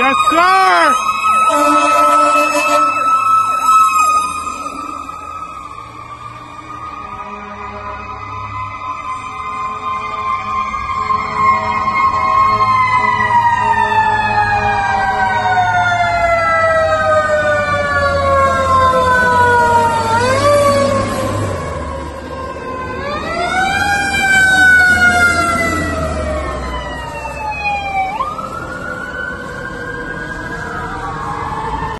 Yes, sir!